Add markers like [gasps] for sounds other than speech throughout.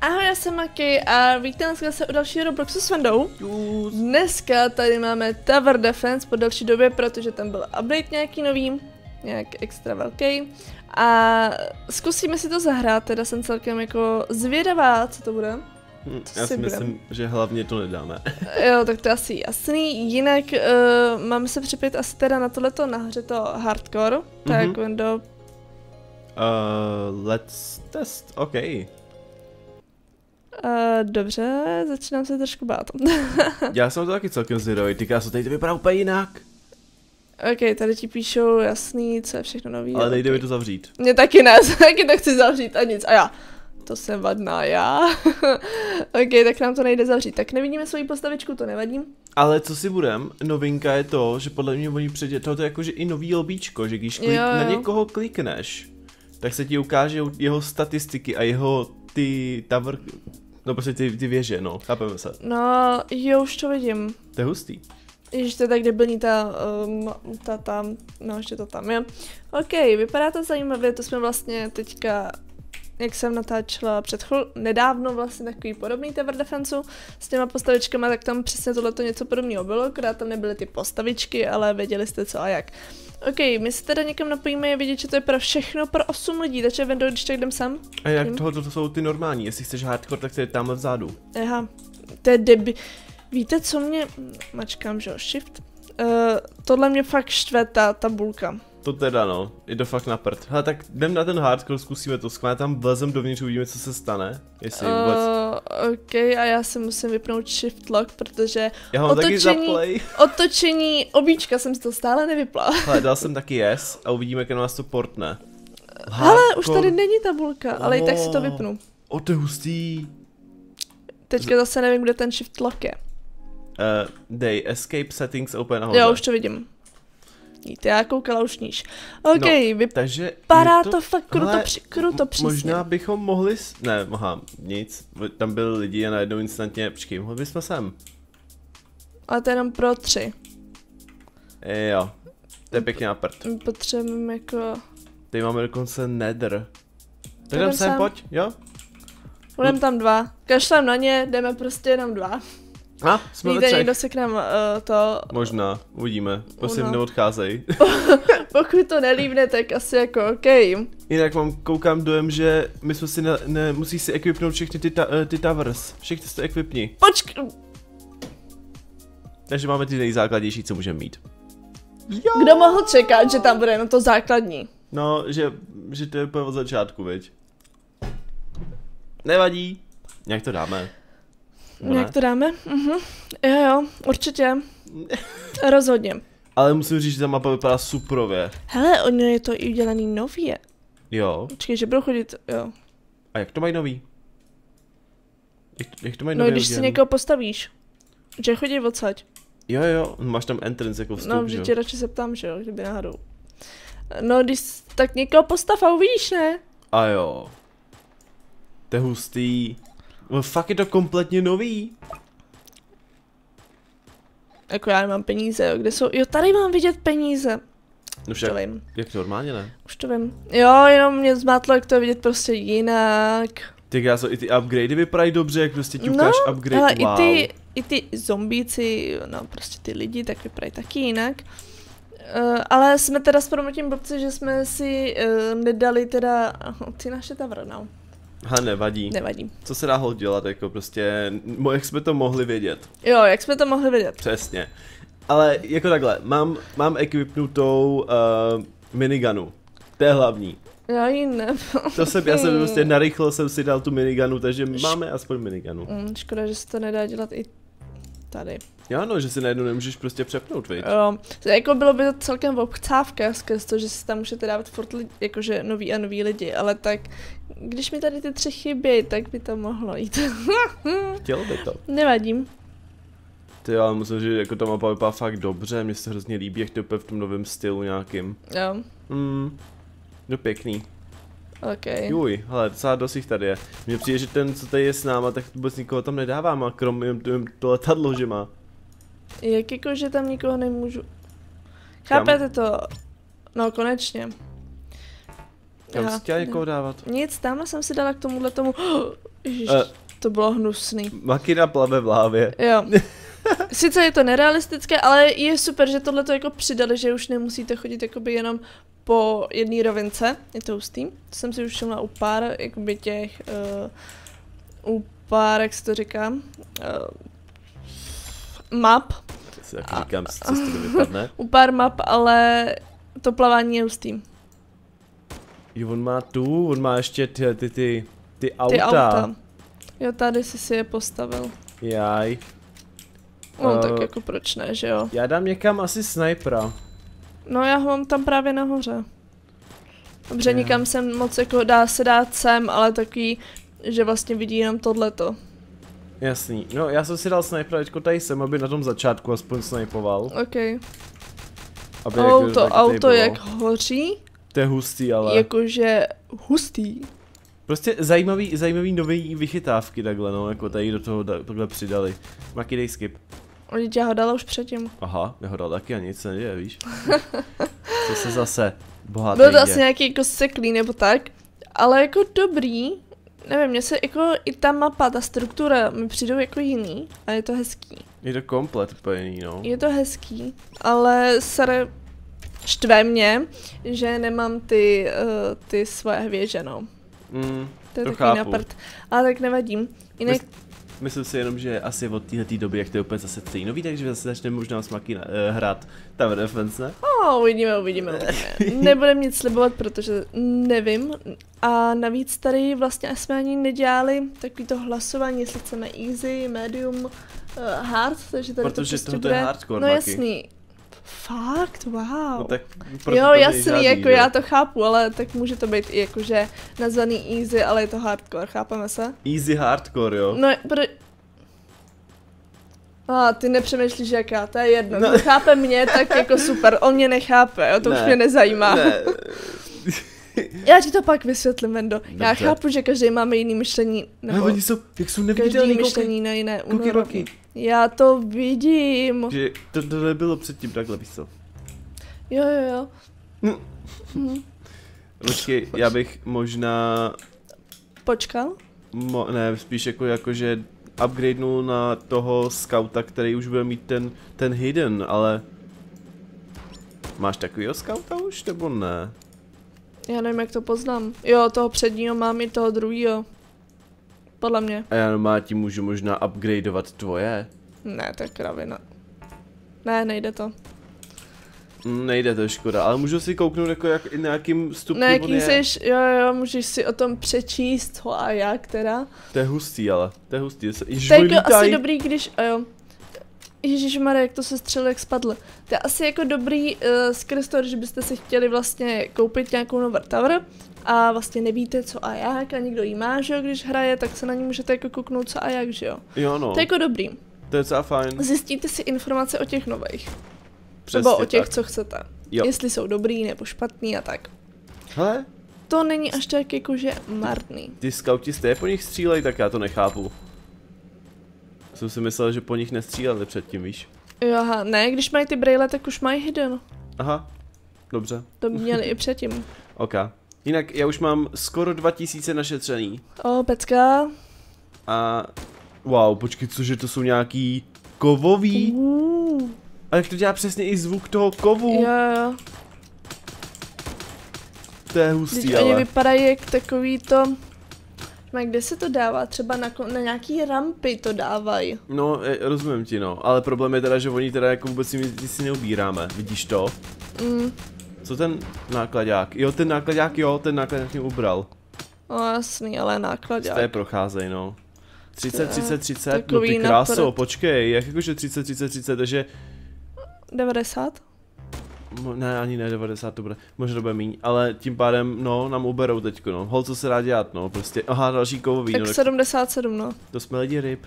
Ahoj, já jsem Maki a vítám vás se u dalšího Robloxu s Vendou. Dneska tady máme Tower Defense po další době, protože tam byl update nějaký nový, nějak extra velký. A zkusíme si to zahrát, teda jsem celkem jako zvědavá, co to bude. Hm, Já si myslím, že hlavně to nedáme. [laughs] Jo, tak to je asi jasný. Jinak uh, máme se připět asi teda na tohleto nahoře to hardcore, tak Mhm. Vendo, Uh, let's test, OK. Uh, dobře, začínám se trošku bát. [laughs] Já jsem to taky celkem zvědavý, ty kráso, tady to vypadá úplně jinak. ok, tady ti píšou jasný, co je všechno nový. Ale nejde ok. mi to zavřít. Mně taky ne, [laughs] taky to chci zavřít a nic. A já, to jsem vadná já. [laughs] ok, tak nám to nejde zavřít. Tak nevidíme svoji postavičku, to nevadí. Ale co si budem, novinka je to, že podle mě oni předě, tohle je jakože i nový lobíčko, že když klik, Jo, jo. na někoho klikneš, tak se ti ukáže jeho statistiky a jeho ty tower, no prostě ty, ty věže, no, chápeme se. No, jo, už to vidím. To je hustý. Ježiš, to je tak debilní ta, um, ta tam, no ještě to tam je. Ok, vypadá to zajímavě, to jsme vlastně teďka, jak jsem natáčela před chvil, nedávno vlastně takový podobný Tower Defenseu s těma postavičkama, tak tam přesně tohleto něco podobného bylo, akorát tam nebyly ty postavičky, ale věděli jste co a jak. Ok, my se teda někam napojíme, je vidět, že to je pro všechno pro 8 lidí, takže Vendo, když tak jdem sem. A jak tohle to jsou ty normální, jestli chceš hardcore, tak to je tamhle vzadu. Aha, to je debi... Víte, co mě... Mačkám, že jo, shift. Uh, tohle mě fakt štve, ta tabulka. To teda no, je to fakt na prd. Hele, tak jdem na ten hardcore, zkusíme to, skvěle tam vlezem dovnitř, uvidíme, co se stane. Jestli vůbec... Uh, ok, a já si musím vypnout shift lock, protože Já mám taky otočení- zaplay. otočení obíčka jsem si to stále nevypla. [laughs] Hele, dal jsem taky yes a uvidíme, jak na nás to portne. Ale už Hardcore- tady není tabulka, ale i tak si to Oh. vypnu. O, to je hustý. Teďka zase nevím, kde ten shift lock je. Uh, dej escape settings open nahoře. Jo, už to vidím. Víte, já koukala už níž. Ok, No, vypadá Takže je to, fakt kruto, hele, při, kruto přísně. Možná bychom mohli, s... ne, aha, nic, tam byli lidi a najednou instantně, počkej, mohli bychom sem. Ale to je jenom pro tři. E, jo, to je pěkně na prd. Potřebujeme jako... Tady máme dokonce nether. Tak jdem sem. pojď, jo? Budeme tam dva. Kašlem na ně, jdeme prostě jenom dva. A, jsme Víte, někdo se k nám uh, to... Možná, uvidíme. Prosím, Ono. neodcházej. [laughs] Pokud to nelíbne, tak asi jako OK. Jinak mám, koukám dojem, že my jsme si ne, ne musí si equipnout všechny ty, ta, eh, ty towers. Všechny si to equipni. Počk... Takže máme ty nejzákladnější, co můžeme mít. Kdo mohl čekat, že tam bude jenom to základní? No, že, že to je úplně od začátku, viď? Nevadí. Nějak to dáme. Nebo Jak ne? to dáme? Mhm. Jo, jo, určitě. [laughs] Rozhodně. Ale musím říct, že ta mapa vypadá suprově. Hele, ono je to i udělaný nově. Jo. Počkej, že budou chodit, jo. A jak to mají nový? Jak, jak to mají No, nový když si udělaný? někoho postavíš. Že chodí odsaď. Jo, jo, máš tam entrance jako vstup, No, že tě radši se ptám, že jo, kdyby náhodou. No, když tak někoho postav a uvidíš, ne? A jo. To je hustý. No, fakt je to kompletně nový. Jako já nemám peníze, jo, kde jsou, jo, tady mám vidět peníze. No Už však, to vím, jak normálně ne? už to vím. Jo, jenom mě zmátlo, jak to je vidět prostě jinak. Ty kráso, i ty upgradey vypadají dobře, jak prostě ťukáš upgrade, Ale wow. i ty, i ty zombíci, no prostě ty lidi, tak vypadají taky jinak. Uh, ale jsme teda s promotím blbci, že jsme si uh, nedali teda ty naše tavr, no. Ha, nevadí. Nevadí. Co se dá hol dělat, jako prostě, jak jsme to mohli vědět. Jo, jak jsme to mohli vědět? Přesně. Ale jako takhle, mám, mám equipnutou uh, minigunu. To je hlavní. Já ji ne. To jsem, já jsem prostě narychlo jsem si dal tu minigunu, takže máme aspoň minigunu. Mm, škoda, že se to nedá dělat i tady. Jo, no, že si najednou nemůžeš prostě přepnout, viď? Jo, to jako bylo by to celkem obchcávka skrz to, že si tam můžete dávat furt lidi, jakože noví a noví lidi, ale tak když mi tady ty tři chybějí, tak by to mohlo jít. [laughs] Chtělo by to. Nevadím. Ty já musím říct, že jako ta mapa vypadá fakt dobře, mně se hrozně líbí, jak to v tom novém stylu nějakým. Jo, Hmm, no pěkný. ok. Juj, hele, docela dost jich tady je. Mně přijde, že ten, co tady je s náma, tak vůbec nikoho tam nedávám, a krom jen to letadlo, že má. Jak jako, že tam nikoho nemůžu... Chápete to? No, konečně. Kam Aha, jsi chtěla ne. někoho dávat? Nic, tamhle jsem si dala k tomuhle tomu, [gasps] Ježiš, Eh. to bylo hnusný. Makina plave v lávě. Jo. [laughs] Sice je to nerealistické, ale je super, že tohle to jako přidali, že už nemusíte chodit jakoby jenom po jedné rovince. Je to hustý. To jsem si už všimla u pár jakoby těch, uh, u pár, jak se to říká, uh, map. Si taky říkám, co z toho vypadne. [laughs] U pár map, ale to plavání je hustý. Jo, on má tu, on má ještě ty, ty, ty, ty auta. Ty auta. Jo, tady jsi si je postavil. Jaj. No, Eh. tak jako proč ne, že jo? Já dám někam asi snipera. No já ho mám tam právě nahoře. Dobře, Jo. nikam jsem moc jako dá se dát sem, ale takový, že vlastně vidí jenom tohleto. Jasný. No, já jsem si dal snipera teďko tady jsem, aby na tom začátku aspoň snipoval. OK. Aby Auto, tady auto bylo. jak hoří, To je hustý, ale... jakože hustý. Prostě zajímavý, zajímavý nový vychytávky takhle, no, jako tady do toho da- takhle přidali. Maky dej skip. Oni tě ho dala už předtím. Aha, já ho dal taky a nic se neděje, víš. Co se zase bohatý Bylo to asi nějaký jako seklý nebo tak, ale jako dobrý. Nevím, mně se jako i ta mapa, ta struktura mi přijdou jako jiný a je to hezký. Je to komplet úplně jiný, no. Je to hezký, ale sere štve mě, že nemám ty, uh, ty svoje hvěže, no. Mm, To je To takový chápu. na prd. Ale tak nevadím. Jinak, Mys- myslím si jenom, že asi od téhle doby, jak to je úplně zase stejnový, takže zase začneme možná s Maky uh, hrát Tower Defense, ne? oh, uvidíme, uvidíme, uvidíme. [laughs] Nebudem nic slibovat, protože nevím. A navíc tady vlastně jsme ani nedělali takový to hlasování, jestli chceme easy, medium, uh, hard, takže tady to Protože prostě tohle bude... je hardcore, No Maki. jasný. Fakt, wow. No tak Jo, jasný, žádný, jako že? já to chápu, ale tak může to být i jakože nazvaný easy, ale je to hardcore, chápeme se? Easy hardcore, jo. No, pro... A ty nepřemýšlíš jak já, to je jedno. No. No. chápe mě, tak jako super, on mě nechápe, jo, to Ne. už mě nezajímá. Ne, [laughs] Já ti to pak vysvětlím, Vendo. Já Dobře. chápu, že každý máme jiný myšlení, ne, nebo oni jsou, jak jsou koukej, myšlení na jiné koukej úrovni. roky. Já to vidím. Že to, to nebylo předtím takhle, víš co? Jo, jo, jo. Hm. Hm. Počkej, já bych možná, Počkal? mo, ne, spíš jako, jako že upgradenul na toho scouta, který už bude mít ten, ten hidden, ale... Máš takovýho scouta už, nebo ne? Já nevím, jak to poznám. Jo, toho předního mám i toho druhého. Podle mě. A já normálně ti můžu možná upgradeovat tvoje. Ne, to je kravina. Ne, nejde to. Mm, Nejde to, škoda, ale můžu si kouknout jako jak, i na jakým stupni Na on jaký seš, jo, jo, můžeš si o tom přečíst, co a jak teda. To je hustý, ale, to je hustý. Ježiš, To je jako asi dobrý, když, a jo. Ježíš jak to se střelil, jak spadl. To je asi jako dobrý uh, skrz to, že byste si chtěli vlastně koupit nějakou novou tower a vlastně nevíte co a jak a někdo jí má, že jo, když hraje, tak se na ní můžete jako kouknout co a jak, že jo. Jo no, To je jako dobrý. to je docela fajn. Zjistíte si informace o těch nových. Přesně nebo o těch, tak. co chcete. Jo. Jestli jsou dobrý nebo špatný a tak. Hele, To není až tak jakože marný. ty skautisté po nich střílejí, tak já to nechápu. Jsem si myslel, že po nich nestříleli předtím, víš? Jo, aha, ne, když mají ty braille, tak už mají hidden. Aha, dobře, To měli i předtím. [laughs] ok. Jinak já už mám skoro 2000 našetřený. O, pecka. A wow, počkej, cože to jsou nějaký kovový? Uh, A jak to dělá přesně i zvuk toho kovu? jo, jo. To je hustý, Když oni ale. vypadají jak takový to... Má, kde se to dává? Třeba na, na nějaký rampy to dávají. No, eh, rozumím ti, no. Ale problém je teda, že oni teda jako vůbec si, si neubíráme. Vidíš to? Mm, Co ten nákladák? Jo, ten nákladák, jo, ten nákladák mě ubral. no jasný, ale náklad. Z té procházej, no. 30, To je 30, 30, no ty kráso, naprd. počkej, jak jakože 30, 30, 30, takže, 90? Ne, ani ne 90 to bude, možná to bude míň, ale tím pádem, no, nám uberou teďko, no, hol, co se dá dělat, no, prostě, aha, další kovový, Tak no, tak 77, no. to jsme lidi ryb.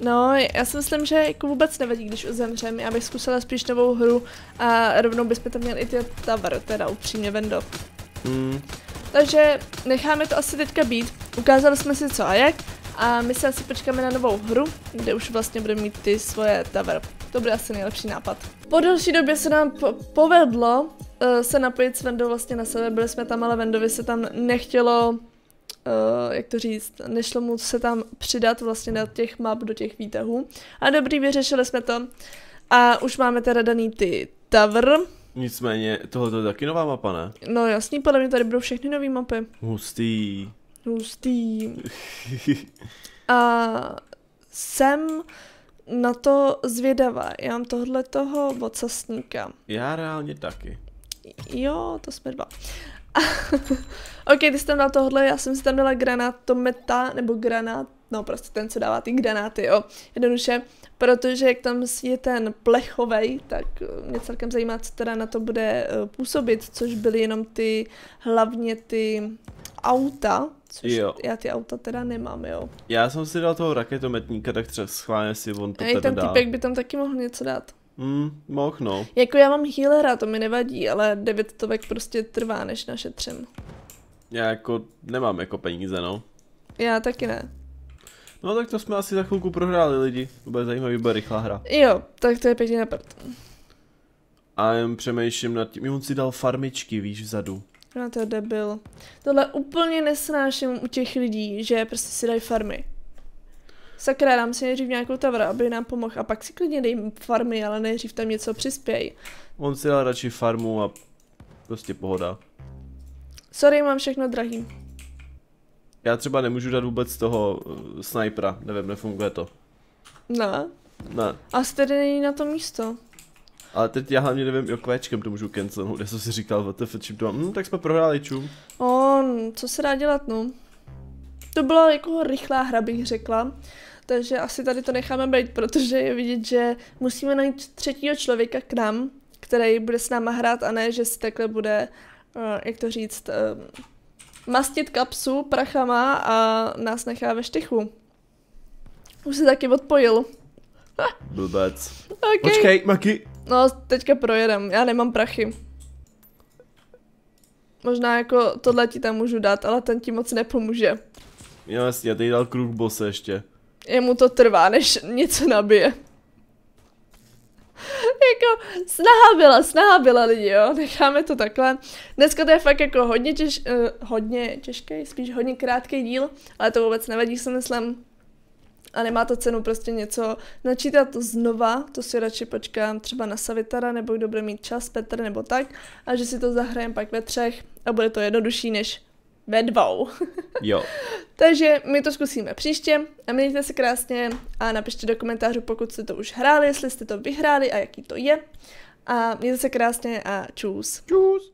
No, já si myslím, že jako vůbec nevadí, když uzemřem. Já bych zkusila spíš novou hru a rovnou bychom tam měli i ty tower, teda upřímně vendo. Mm, Takže necháme to asi teďka být. Ukázali jsme si co a jak a my se asi počkáme na novou hru, kde už vlastně budeme mít ty svoje tower. To bude asi nejlepší nápad. Po delší době se nám po- povedlo uh, se napojit s Vendou vlastně na sebe, byli jsme tam, ale Vendovi se tam nechtělo, uh, jak to říct, nešlo mu se tam přidat vlastně na těch map do těch výtahů. A dobrý, vyřešili jsme to. A už máme teda daný ty Tower. Nicméně, tohle je taky nová mapa, ne? No jasný, podle mě tady budou všechny nové mapy. Hustý. Hustý. [laughs] A jsem na to zvědavá. Já mám tohle toho vocasníka. Já reálně taky. Jo, to jsme dva. [laughs] ok, ty jsi tam dal tohle, já jsem si tam dala granátometa, nebo granát, no prostě ten, co dává ty granáty, jo. Jednoduše, protože jak tam je ten plechovej, tak eh, mě celkem zajímá, co teda na to bude uh, působit, což byly jenom ty, hlavně ty auta, což Jo. já ty auta teda nemám, jo. Já jsem si dal toho raketometníka, tak třeba schválně si on to teda ten dá. typek by tam taky mohl něco dát. Hmm, mohl no. Jako já mám healera, to mi nevadí, ale devět tovek prostě trvá, než našetřím. Já jako nemám jako peníze, no. Já taky ne. No tak to jsme asi za chvilku prohráli lidi. To bude zajímavý, bude rychlá hra. Jo, tak to je pěkně na prd. A jen přemýšlím nad tím, on si dal farmičky, víš, vzadu. No to je debil. Tohle úplně nesnáším u těch lidí, že prostě si dají farmy. Sakra, dám si nejdřív nějakou tower, aby nám pomohl a pak si klidně dej farmy, ale nejdřív tam něco přispěj. On si dal radši farmu a prostě pohoda. Sorry, mám všechno drahý. Já třeba nemůžu dát vůbec toho uh, snipera, nevím, nefunguje to. No, Ne, asi tady není na to místo. Ale teď já hlavně nevím, jo, kvéčkem to můžu cancelnout, já jsem si říkal, WTF, čím to mám, hm, tak jsme prohráli čum. On, co se dá dělat, no? To byla jako rychlá hra, bych řekla. Takže asi tady to necháme být, protože je vidět, že musíme najít třetího člověka k nám, který bude s náma hrát a ne, že si takhle bude, uh, jak to říct, uh, mastit kapsu prachama a nás nechá ve štychu. Už se taky odpojil. Blbec. [laughs] Okay. Počkej, Maki. No, teďka projedem, já nemám prachy. Možná jako tohle ti tam můžu dát, ale ten ti moc nepomůže. Jo, jasně, já teď dal kruh bose ještě. Jemu to trvá, než něco nabije. [laughs] jako snaha byla, snaha byla lidi, jo, necháme to takhle. Dneska to je fakt jako hodně, těž, uh, hodně těžký, spíš hodně krátký díl, ale to vůbec nevadí, si myslím. A nemá to cenu prostě něco načítat znova, to si radši počkám třeba na Savitara, nebo kdo bude mít čas, Petr nebo tak, a že si to zahrajem pak ve třech a bude to jednodušší než ve dvou. [laughs] Jo. Takže my to zkusíme příště a mějte se krásně a napište do komentářů, pokud jste to už hráli, jestli jste to vyhráli a jaký to je. A mějte se krásně a čus. Čus.